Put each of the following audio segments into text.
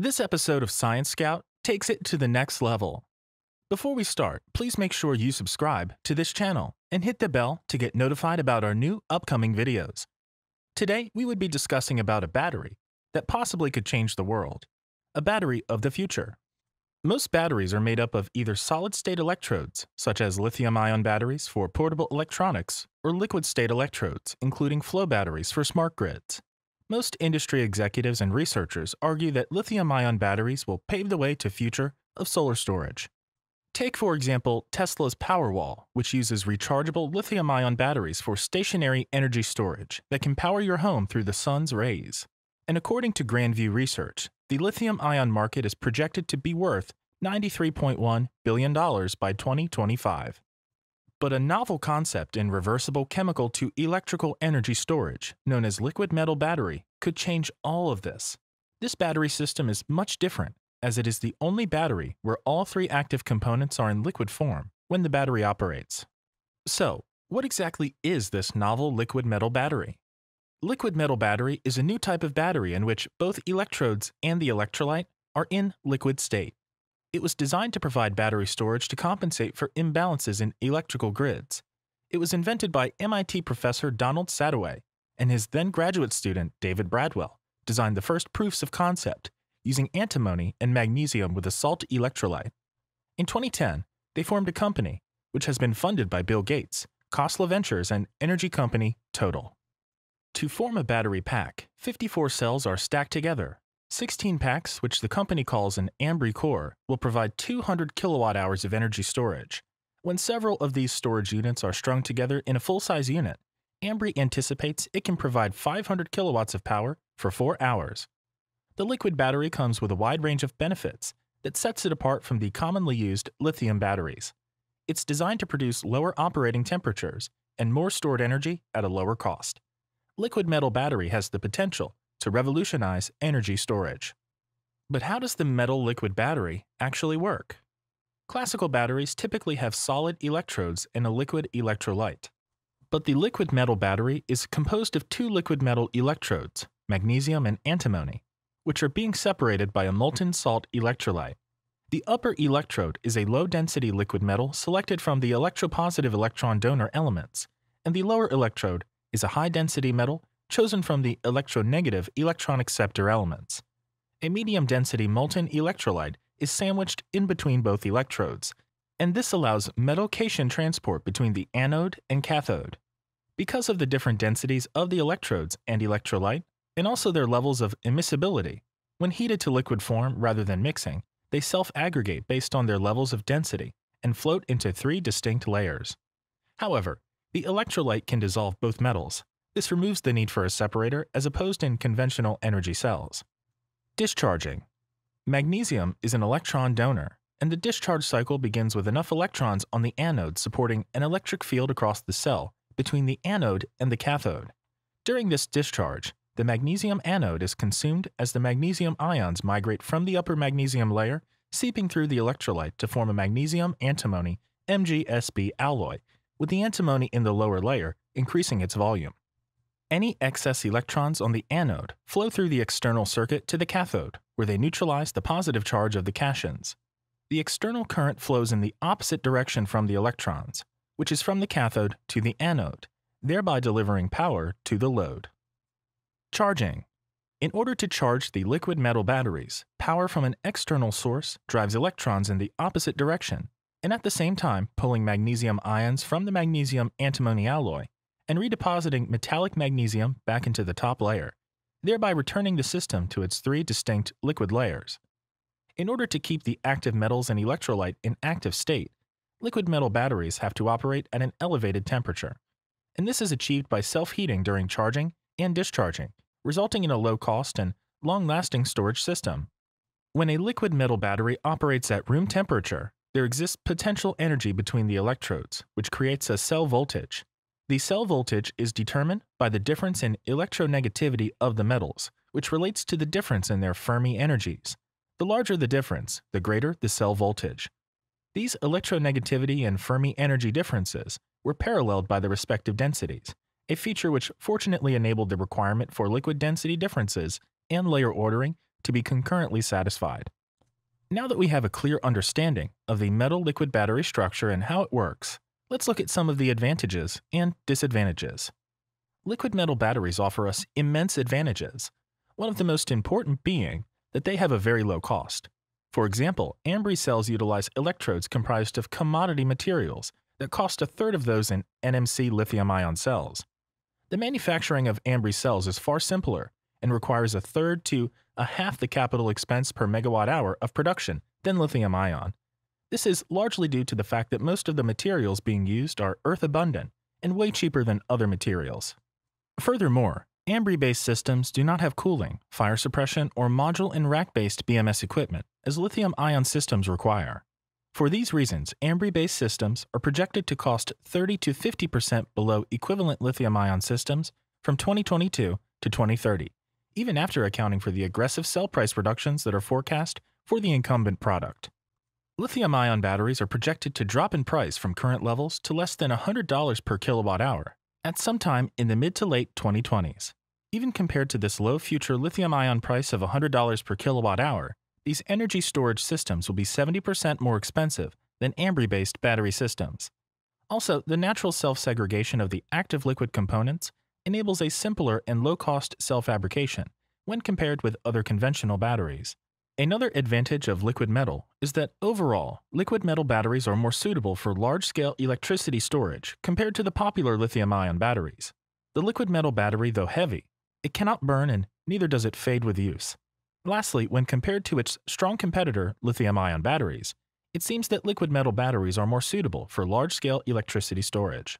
This episode of Science Scout takes it to the next level. Before we start, please make sure you subscribe to this channel and hit the bell to get notified about our new upcoming videos. Today, we would be discussing about a battery that possibly could change the world, a battery of the future. Most batteries are made up of either solid-state electrodes, such as lithium-ion batteries for portable electronics, or liquid-state electrodes, including flow batteries for smart grids. Most industry executives and researchers argue that lithium-ion batteries will pave the way to future of solar storage. Take, for example, Tesla's Powerwall, which uses rechargeable lithium-ion batteries for stationary energy storage that can power your home through the sun's rays. And according to Grandview Research, the lithium ion market is projected to be worth $93.1 billion by 2025. But a novel concept in reversible chemical to electrical energy storage, known as liquid metal battery, could change all of this. This battery system is much different, as it is the only battery where all three active components are in liquid form when the battery operates. So, what exactly is this novel liquid metal battery? Liquid metal battery is a new type of battery in which both electrodes and the electrolyte are in liquid state. It was designed to provide battery storage to compensate for imbalances in electrical grids. It was invented by MIT professor Donald Sadoway, and his then graduate student David Bradwell designed the first proofs of concept using antimony and magnesium with a salt electrolyte. In 2010, they formed a company which has been funded by Bill Gates, Khosla Ventures, and energy company Total. To form a battery pack, 54 cells are stacked together. 16 packs, which the company calls an Ambri core, will provide 200 kilowatt hours of energy storage. When several of these storage units are strung together in a full-size unit, Ambri anticipates it can provide 500 kilowatts of power for 4 hours. The liquid battery comes with a wide range of benefits that sets it apart from the commonly used lithium batteries. It's designed to produce lower operating temperatures and more stored energy at a lower cost liquid metal battery has the potential to revolutionize energy storage. But how does the metal liquid battery actually work? Classical batteries typically have solid electrodes and a liquid electrolyte. But the liquid metal battery is composed of two liquid metal electrodes, magnesium and antimony, which are being separated by a molten salt electrolyte. The upper electrode is a low-density liquid metal selected from the electropositive electron donor elements, and the lower electrode is a high-density metal chosen from the electronegative electron acceptor elements. A medium-density molten electrolyte is sandwiched in between both electrodes, and this allows metal cation transport between the anode and cathode. Because of the different densities of the electrodes and electrolyte, and also their levels of immiscibility, when heated to liquid form rather than mixing, they self-aggregate based on their levels of density and float into three distinct layers. However, the electrolyte can dissolve both metals. This removes the need for a separator as opposed in conventional energy cells. Discharging. Magnesium is an electron donor, and the discharge cycle begins with enough electrons on the anode supporting an electric field across the cell between the anode and the cathode. During this discharge, the magnesium anode is consumed as the magnesium ions migrate from the upper magnesium layer, seeping through the electrolyte to form a magnesium antimony MgSb alloy with the antimony in the lower layer increasing its volume. Any excess electrons on the anode flow through the external circuit to the cathode, where they neutralize the positive charge of the cations. The external current flows in the opposite direction from the electrons, which is from the cathode to the anode, thereby delivering power to the load. Charging. In order to charge the liquid metal batteries, power from an external source drives electrons in the opposite direction, and at the same time pulling magnesium ions from the magnesium antimony alloy and redepositing metallic magnesium back into the top layer, thereby returning the system to its three distinct liquid layers. In order to keep the active metals and electrolyte in active state, liquid metal batteries have to operate at an elevated temperature, and this is achieved by self-heating during charging and discharging, resulting in a low-cost and long-lasting storage system. When a liquid metal battery operates at room temperature, there exists potential energy between the electrodes, which creates a cell voltage. The cell voltage is determined by the difference in electronegativity of the metals, which relates to the difference in their Fermi energies. The larger the difference, the greater the cell voltage. These electronegativity and Fermi energy differences were paralleled by the respective densities, a feature which fortunately enabled the requirement for liquid density differences and layer ordering to be concurrently satisfied. Now that we have a clear understanding of the metal liquid battery structure and how it works, let's look at some of the advantages and disadvantages. Liquid metal batteries offer us immense advantages, one of the most important being that they have a very low cost. For example, Ambri cells utilize electrodes comprised of commodity materials that cost a third of those in NMC lithium ion cells. The manufacturing of Ambri cells is far simpler and requires a third to a half the capital expense per megawatt hour of production than lithium ion. This is largely due to the fact that most of the materials being used are earth abundant and way cheaper than other materials. Furthermore, Ambri based systems do not have cooling, fire suppression, or module and rack based BMS equipment, as lithium ion systems require. For these reasons, Ambri based systems are projected to cost 30 to 50% below equivalent lithium ion systems from 2022 to 2030, even after accounting for the aggressive cell price reductions that are forecast for the incumbent product. Lithium ion batteries are projected to drop in price from current levels to less than $100 per kilowatt hour at some time in the mid to late 2020s. Even compared to this low future lithium ion price of $100 per kilowatt hour, these energy storage systems will be 70% more expensive than Ambri based battery systems. Also, the natural self segregation of the active liquid components enables a simpler and low cost cell fabrication when compared with other conventional batteries. Another advantage of liquid metal is that overall, liquid metal batteries are more suitable for large scale electricity storage compared to the popular lithium ion batteries. The liquid metal battery, though heavy, it cannot burn and neither does it fade with use. Lastly, when compared to its strong competitor, lithium ion batteries, it seems that liquid metal batteries are more suitable for large scale electricity storage.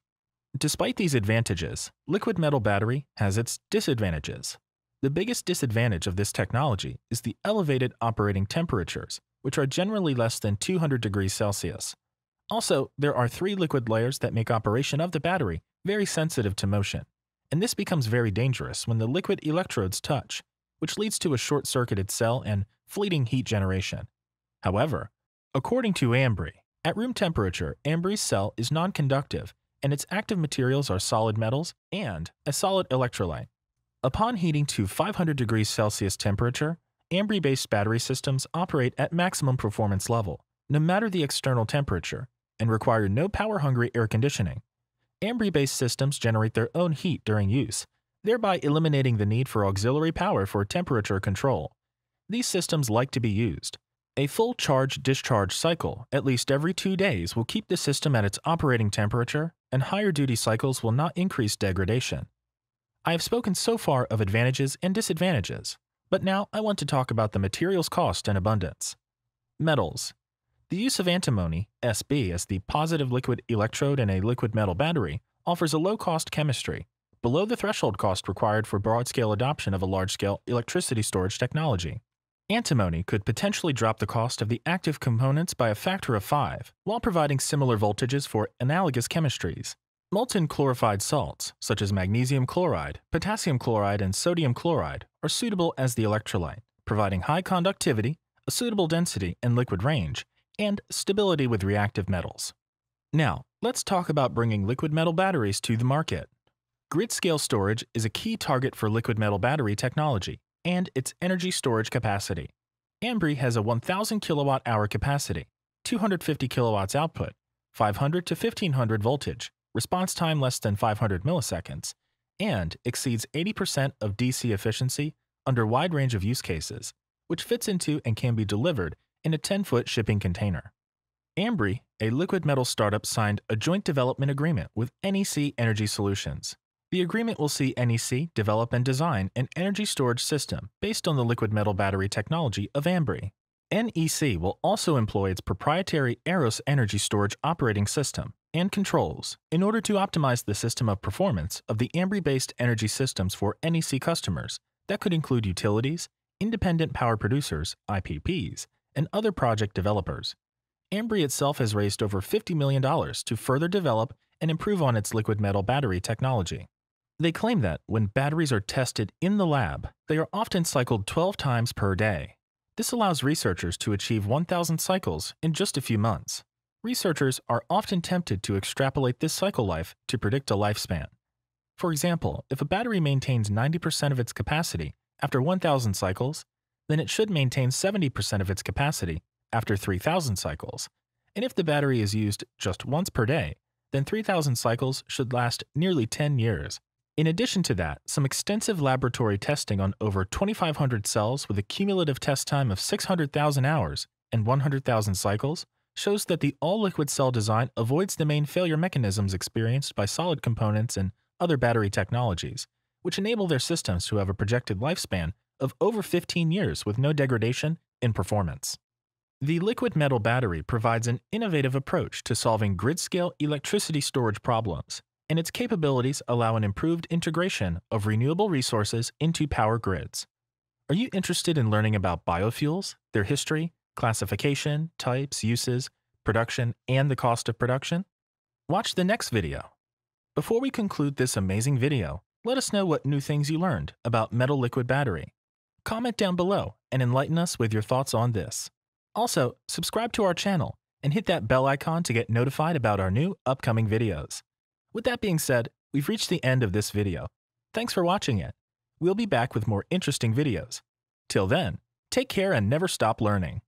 Despite these advantages, liquid metal battery has its disadvantages. The biggest disadvantage of this technology is the elevated operating temperatures, which are generally less than 200 degrees Celsius. Also, there are three liquid layers that make operation of the battery very sensitive to motion, and this becomes very dangerous when the liquid electrodes touch, which leads to a short-circuited cell and fleeting heat generation. However, according to Ambri, at room temperature, Ambri's cell is non-conductive and its active materials are solid metals and a solid electrolyte. Upon heating to 500 degrees Celsius temperature, Ambri-based battery systems operate at maximum performance level, no matter the external temperature, and require no power-hungry air conditioning. Ambri-based systems generate their own heat during use, thereby eliminating the need for auxiliary power for temperature control. These systems like to be used. A full charge-discharge cycle, at least every two days, will keep the system at its operating temperature, and higher duty cycles will not increase degradation. I have spoken so far of advantages and disadvantages, but now I want to talk about the materials cost and abundance. Metals. The use of antimony, SB, as the positive liquid electrode in a liquid metal battery offers a low-cost chemistry below the threshold cost required for broad-scale adoption of a large-scale electricity storage technology. Antimony could potentially drop the cost of the active components by a factor of 5 while providing similar voltages for analogous chemistries. Molten chlorified salts, such as magnesium chloride, potassium chloride, and sodium chloride, are suitable as the electrolyte, providing high conductivity, a suitable density and liquid range, and stability with reactive metals. Now, let's talk about bringing liquid metal batteries to the market. Grid scale storage is a key target for liquid metal battery technology and its energy storage capacity. Ambri has a 1000 kilowatt hour capacity, 250 kilowatts output, 500 to 1500 voltage, response time less than 500 milliseconds, and exceeds 80% of DC efficiency under wide range of use cases, which fits into and can be delivered in a 10 foot shipping container. Ambri, a liquid metal startup, signed a joint development agreement with NEC Energy Solutions, the agreement will see NEC develop and design an energy storage system based on the liquid metal battery technology of Ambri. NEC will also employ its proprietary AEROS energy storage operating system and controls in order to optimize the system of performance of the Ambri-based energy systems for NEC customers that could include utilities, independent power producers, IPPs, and other project developers. Ambri itself has raised over $50 million to further develop and improve on its liquid metal battery technology. They claim that when batteries are tested in the lab, they are often cycled 12 times per day. This allows researchers to achieve 1,000 cycles in just a few months. Researchers are often tempted to extrapolate this cycle life to predict a lifespan. For example, if a battery maintains 90% of its capacity after 1,000 cycles, then it should maintain 70% of its capacity after 3000 cycles. And if the battery is used just once per day, then 3000 cycles should last nearly 10 years. In addition to that, some extensive laboratory testing on over 2,500 cells with a cumulative test time of 600,000 hours and 100,000 cycles shows that the all-liquid cell design avoids the main failure mechanisms experienced by solid components and other battery technologies, which enable their systems to have a projected lifespan of over 15 years with no degradation in performance. The liquid metal battery provides an innovative approach to solving grid-scale electricity storage problems and its capabilities allow an improved integration of renewable resources into power grids. Are you interested in learning about biofuels, their history, classification, types, uses, production, and the cost of production? Watch the next video. Before we conclude this amazing video, let us know what new things you learned about metal liquid battery. Comment down below and enlighten us with your thoughts on this. Also, subscribe to our channel and hit that bell icon to get notified about our new upcoming videos. With that being said, we've reached the end of this video. Thanks for watching it. We'll be back with more interesting videos. Till then, take care and never stop learning.